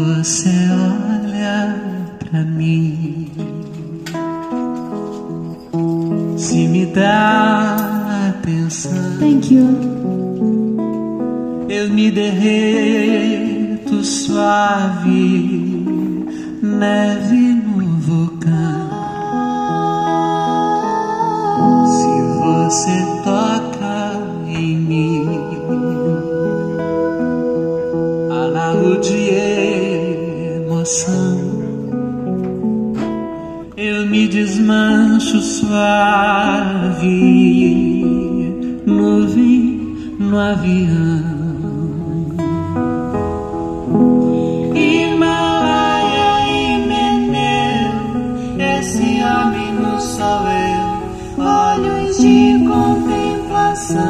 você olha pra mim, se me dá atenção, Thank you. eu me derreto suave, neve no vulcão. Se você toca em mim, a emoção. Eu me desmancho suave, nuvem no avião. Homem não sou eu, olhos de contemplação.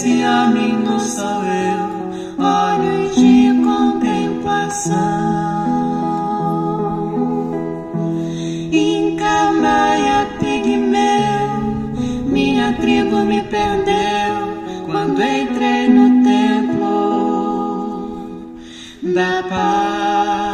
Esse não sou eu, olhos de contemplação. Inca, Maia, Pigmeu, minha tribo me perdeu quando entrei no templo da paixão.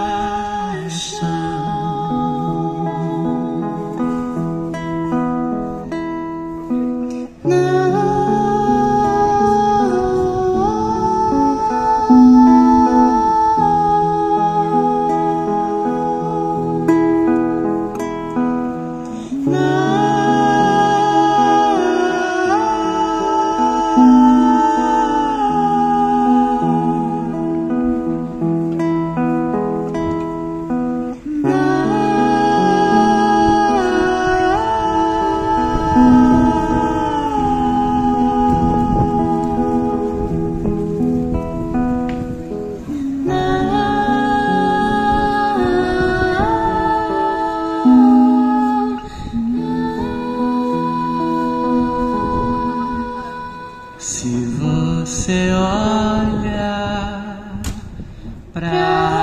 Se você olha pra